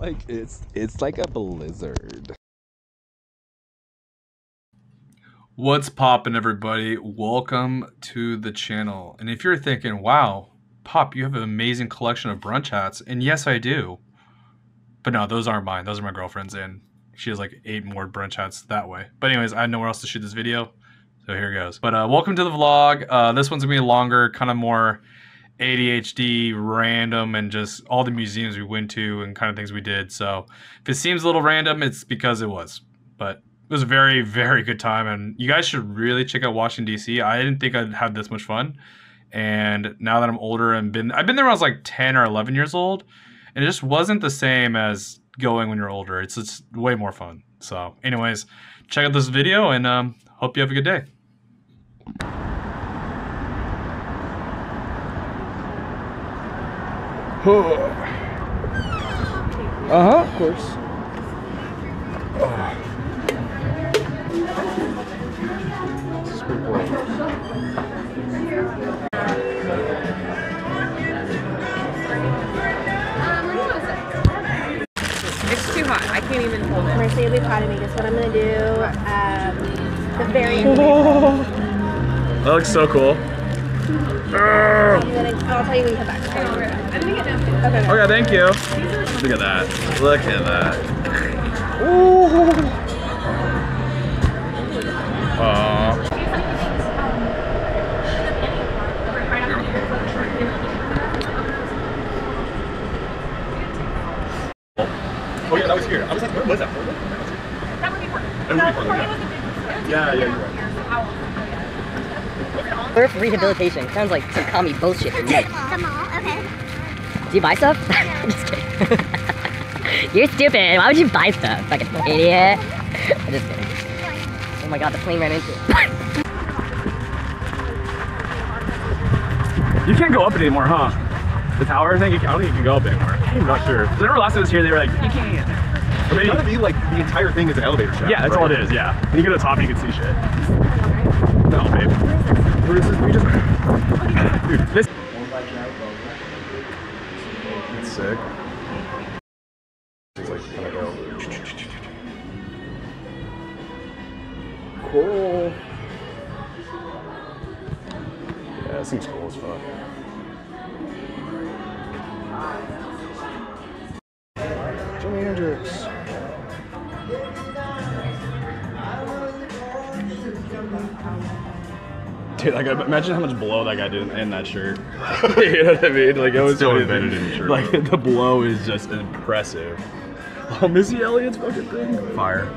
like it's it's like a blizzard. What's poppin', everybody? Welcome to the channel. And if you're thinking, wow, Pop, you have an amazing collection of brunch hats, and yes, I do. But no, those aren't mine. Those are my girlfriend's, and she has like eight more brunch hats that way. But anyways, I had nowhere else to shoot this video, so here goes. But uh, welcome to the vlog. Uh, this one's gonna be longer, kind of more ADHD, random, and just all the museums we went to and kind of things we did. So if it seems a little random, it's because it was. But it was a very, very good time, and you guys should really check out Washington D.C. I didn't think I'd have this much fun, and now that I'm older and been, I've been there when I was like 10 or 11 years old, and it just wasn't the same as going when you're older. It's it's way more fun. So, anyways, check out this video, and um, hope you have a good day. Uh huh, of course. It's too hot. I can't even hold it. Mercy will be proud of me. Guess what I'm gonna do? Um, the very end. That looks so cool. I'll tell you when you. Okay. Okay. Okay, thank you. Look at that. Look at that. Ooh. Aw. Oh yeah, that was here. I was like, where was that? Portland? That would be perfect. That would be Portland, yeah. Yeah, yeah. Earth rehabilitation. Sounds like some commie bullshit to me. The mall. Okay. Do you buy stuff? just kidding. You're stupid. Why would you buy stuff? Fucking idiot. I'm just kidding. Oh my god, the plane ran into it. You can't go up it anymore, huh? The tower thing, I don't think you can go up anymore. I'm not sure. So remember last time I was here, they were like, you can't. Or maybe, It's gotta be like the entire thing is an elevator shaft. yeah, that's all it is, yeah. When you go to the top, and you can see shit. No, babe. Is, we just, dude, this. It's sick. It's like kind of go. Cool. Yeah, this thing's cool as fuck. Dude, like, imagine how much blow that guy did in that shirt. you know what I mean? Like, it was still embedded in the shirt, Like, the blow is just impressive. Oh, Missy Elliott's fucking thing. Fire.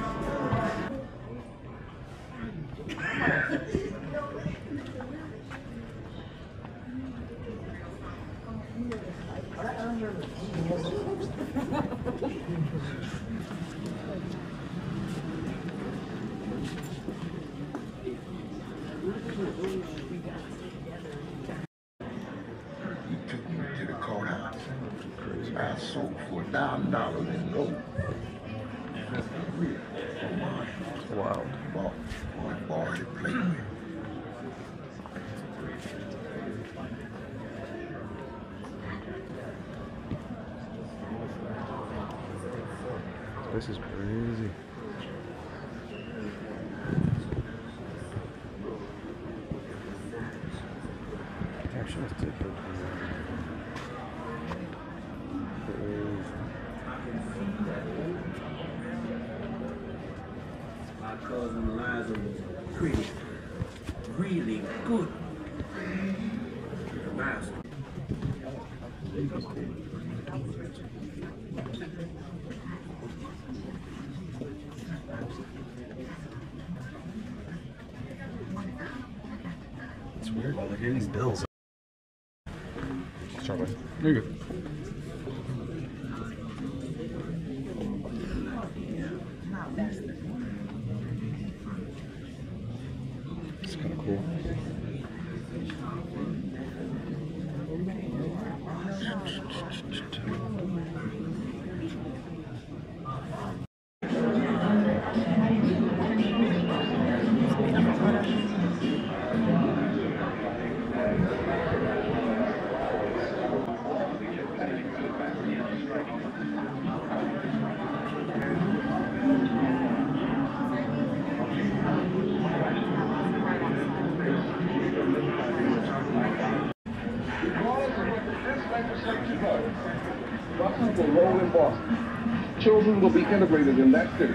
He took me to the courthouse. I sold for a thousand dollars in gold. Wow. Bought to play with. This is crazy. These bills. Start. There you go. It's kind of cool. Children will integrated in that city.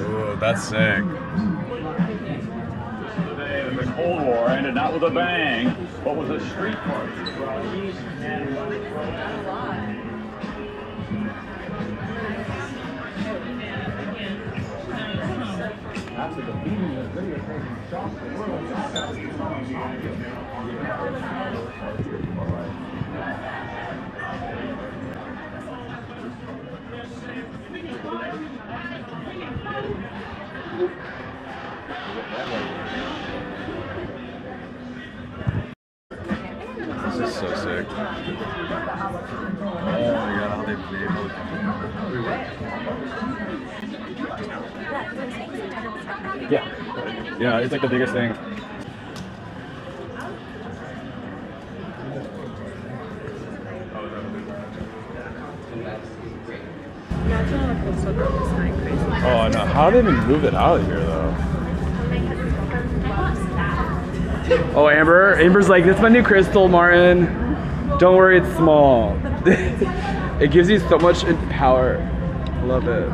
Ooh, that's sick. The Cold War ended not with a bang, but with a street party. After the beating of videotaping shocked the world. This is so sick. Oh my god, how they made Yeah. Yeah, it's like the biggest thing. Oh, know. How did they even move it out of here, though? Oh, Amber. Amber's like, this is my new crystal, Martin. Don't worry, it's small. it gives you so much power. Love it.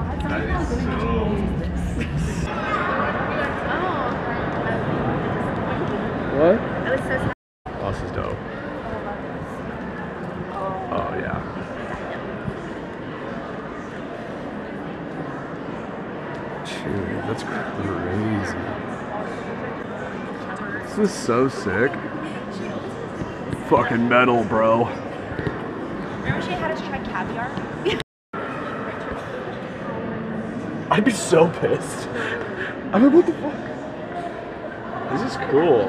What? I was so Oh, this is dope. Oh, yeah. Dude, that's crazy. This is so sick. Fucking metal, bro. Remember she had us try caviar? I'd be so pissed. I'm like, what the fuck? This is cool.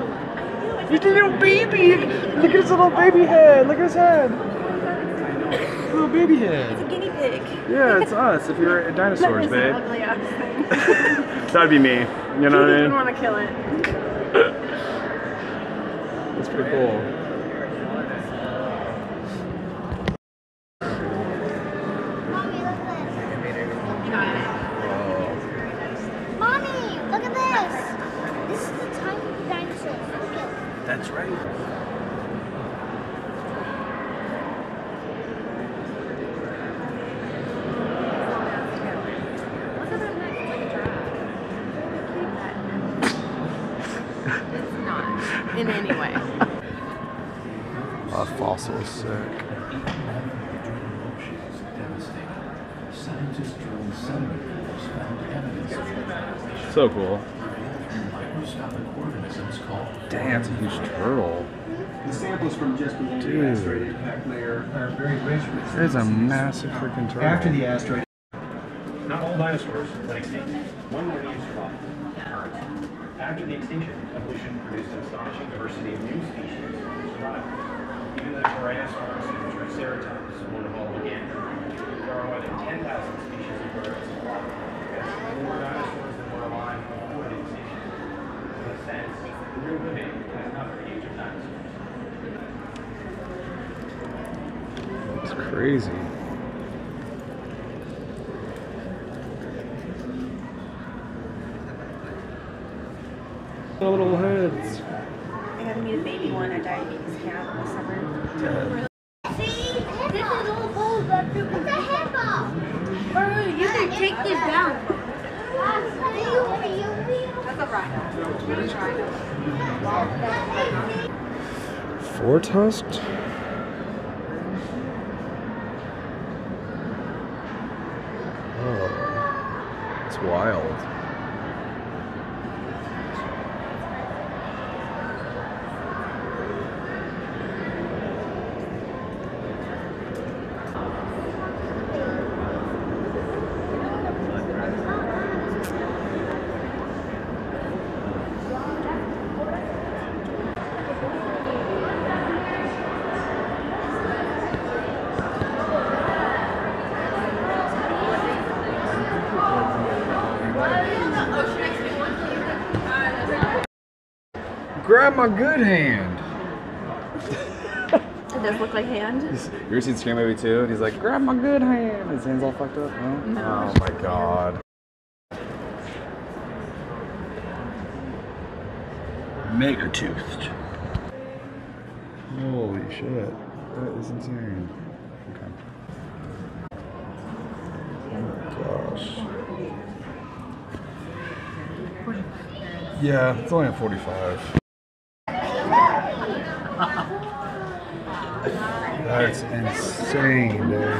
He's a little baby. Look at his little baby head. Look at his head. Little baby head. It's a guinea pig. Yeah, it's us. If were dinosaurs, babe. Ass thing. That'd be me. You know what I I mean? want to kill it. Pretty cool. Mommy, look at this. This is the time of the dinosaurs. Look at That's right. It's not in any way. That fossil is sick. Scientists drilled centimeters found evidence So cool. microscopic organisms called Damn, it's a huge turtle. The samples from just below Dude. the asteroid impact layer are very rich with There's a massive freaking turtle. After the asteroid Not all dinosaurs went extinct. One lineage survived. Birds. After the extinction, evolution produced an astonishing diversity of new species that survived. Even the And Triceratops. There are more than 10,000 species of birds. That's more dinosaurs than were alive before the extinction. In a sense, living not the age of dinosaurs. It's crazy. Little heads. I got to meet a baby one at diabetes camp this summer. See? This is all gold. It's a head ball. Bro, you can take this down. That's a rhino. Really rhino. Four tusked? Oh, it's wild. got my good hand. it does look like hand. You ever seen Scream Movie 2? And he's like, grab my good hand. His hand's all fucked up. Huh? No. Oh my god. Mega toothed. Holy shit. That is insane. Okay. Oh my gosh. Yeah, it's only at 45. Insane, dude.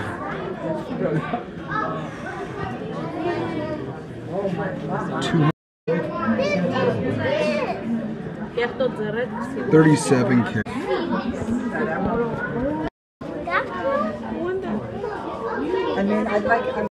Two 37 k. And then I'd like.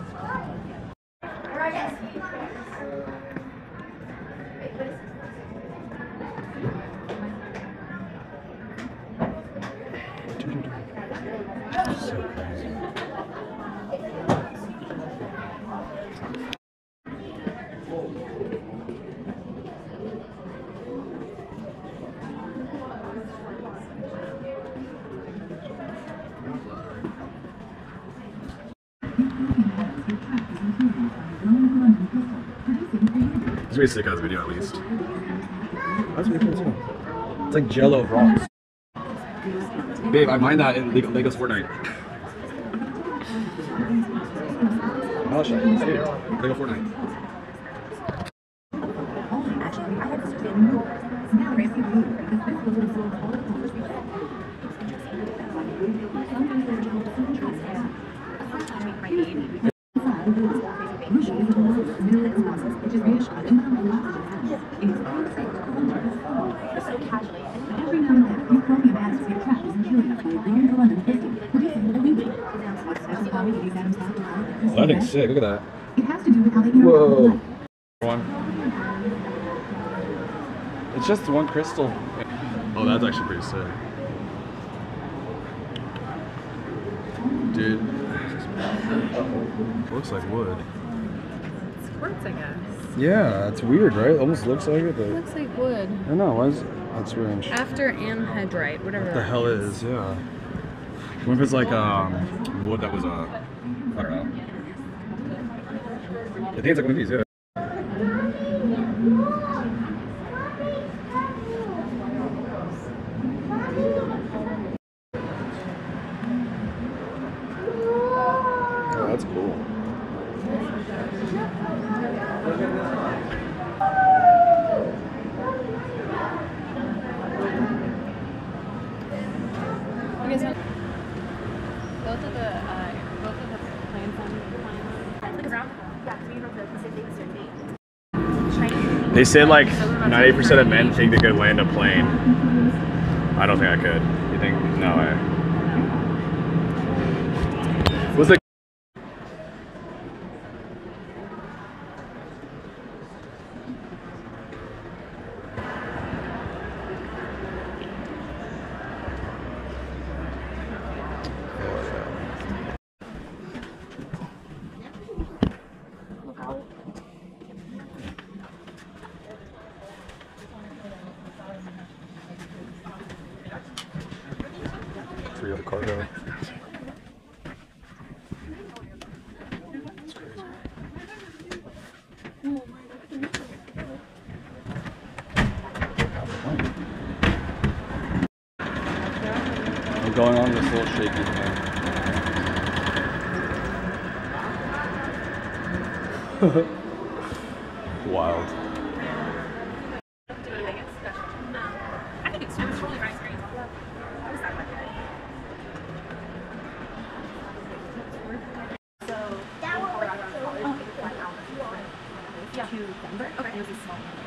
It's really sick the video at least. That's pretty cool too. It's like jello rocks. Babe, I mind that in Lego, Lego's Fortnite. I'll show you. It. Lego Fortnite. Landing's sick. Look at that. Whoa. One. It's just one crystal. Oh, that's actually pretty sick. Dude. Looks like wood. Quartz, I guess. Yeah, it's weird, right? Almost looks like it, but Looks like wood. I know. Why is that's strange? After anhydrite, whatever. What the that hell is. is? Yeah. What if it's like um wood that was uh I don't know. I think it's like one of these. Yeah. Oh, that's cool. You guys want both of the uh, both of the planes on the plane? Like around, yeah, so you know the Pacific City. They said like 90% of men think they could land a plane. I don't think I could. You think? No way. What's the Three other cargo. I'm going on this little shaky thing. Wild. I think it's it's really nice green. How does that look? So that one was yeah. to Denver. Okay, it was a small one.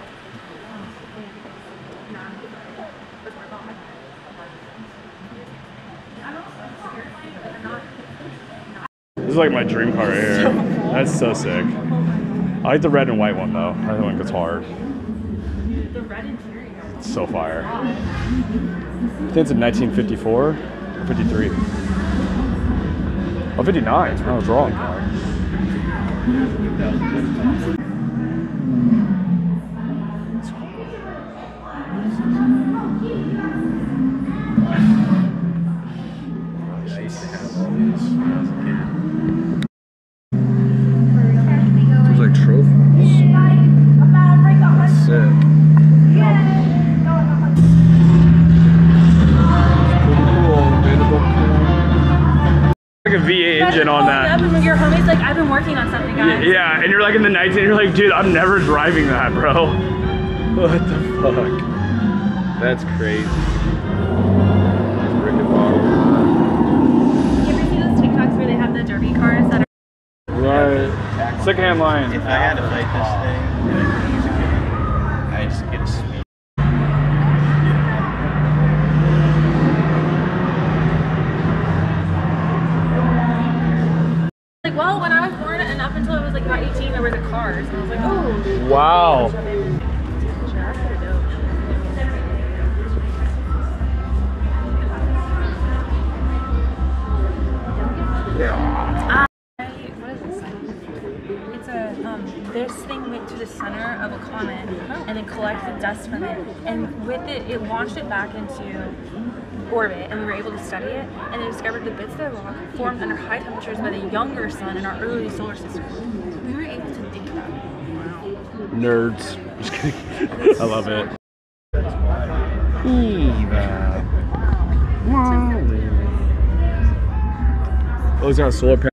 This is like my dream car right here. That's so sick. I like the red and white one though. That one gets hard. The red interior. It's so fire. I think it's a 1954 or 53. Oh, 59. I was wrong. Engine on that. And your homie's like, I've been working on something, guys. Yeah, and you're like in the 19, you're like, dude, I'm never driving that, bro. What the fuck? That's crazy. Rick and You ever see those TikToks where they have the derby cars that are Right. Secondhand line. If I had to fight this thing I could use a game, I just get a like, well, when I was born and up until I was like about 18, there was a cars. And I was like, oh. Wow. I- what is this? It's a um, this thing went to the center of a comet and then collected dust from it, and with it, it launched it back into orbit, and we were able to study it, and they discovered the bits of the rock formed under high temperatures by the younger sun in our early solar system. We were able to think that. Nerds. Just kidding. I love it. Eva. Oh, he's got a solar panel.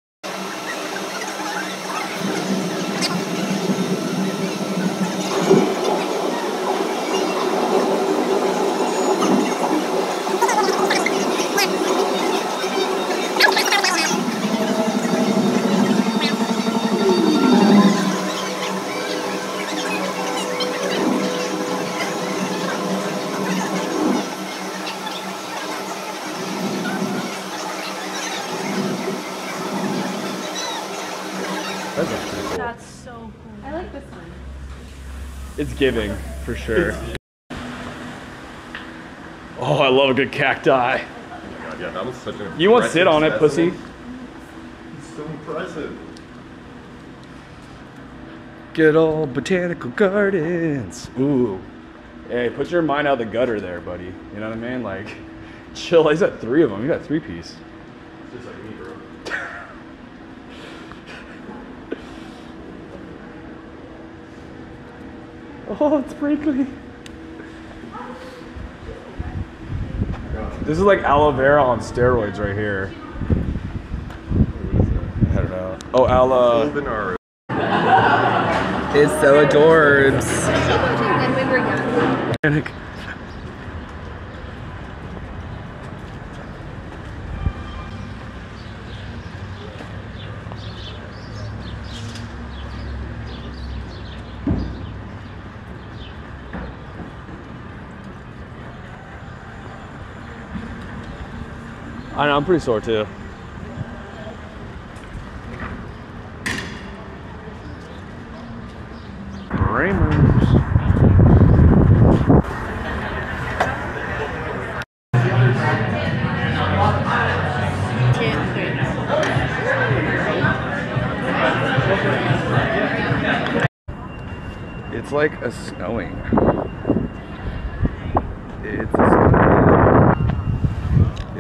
That's actually cool. That's so cool. I like this one. It's giving, for sure. Oh, I love a good cacti. God, yeah, that was such an You want to sit on it, pussy? It's so impressive. Good old botanical gardens. Ooh. Hey, put your mind out the gutter there, buddy. You know what I mean? Like, chill. He's got three of them. You got three piece. Just like me, bro. Oh, it's prickly. This is like aloe vera on steroids right here. I don't know. Oh, aloe. It's so adorbs. I know, I'm pretty sore too.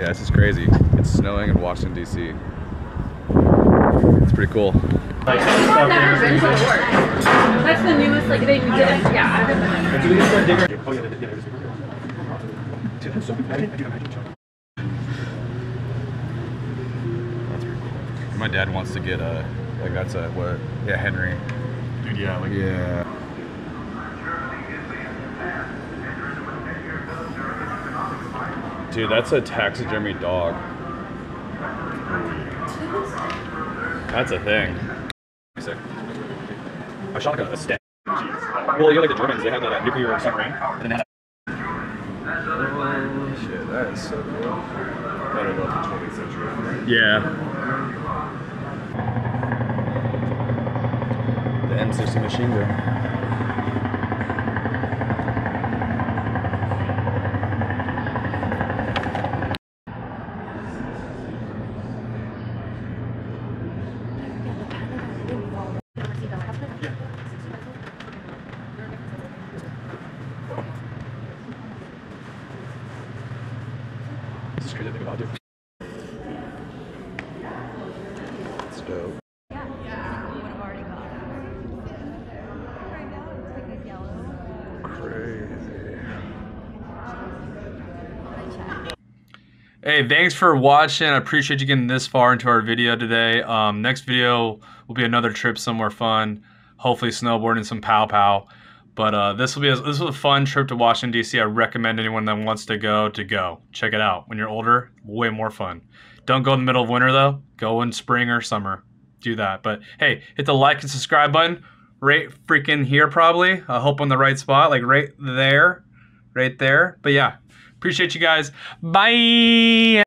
Yeah, this is crazy. It's snowing in Washington D.C. It's pretty cool. I've never been to work. That's the newest, like, they did it. Yeah, I've been there. That's pretty cool. My dad wants to get a like that's a what? Yeah, Henry. Dude, yeah, like Yeah. Dude, that's a taxidermy dog. That's a thing. Sick. I shot like a, a stag. Well, you like the Germans, they have that nuclear submarine. And then shit, that is so cool. Better the 20th century. Yeah. The M60 machine gun. This is crazy to think about, dude. It's dope. Crazy. Hey, thanks for watching. I appreciate you getting this far into our video today. Um, next video will be another trip somewhere fun. Hopefully snowboarding some pow pow. But uh, this will be a, this was a fun trip to Washington D.C. I recommend anyone that wants to go to go. Check it out. When you're older, way more fun. Don't go in the middle of winter though. Go in spring or summer. Do that. But hey, hit the like and subscribe button. Right freaking here probably. I hope on the right spot, like right there, right there. But yeah, appreciate you guys. Bye.